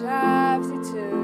drives you to.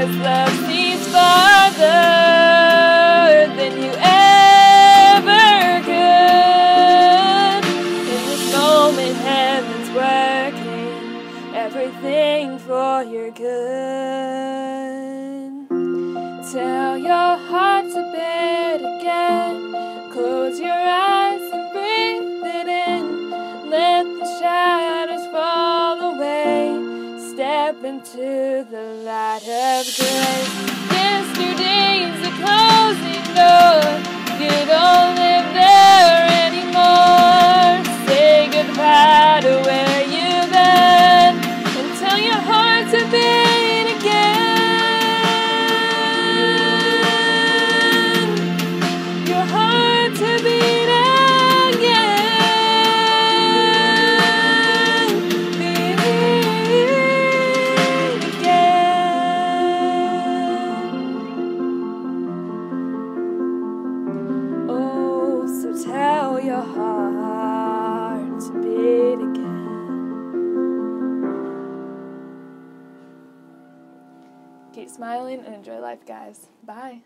Cause love sees farther than you ever could. In this moment, heaven's working everything for your good. Tell your heart to beat again. step into the light of grace. This new day is the closing door. Keep smiling and enjoy life, guys. Bye.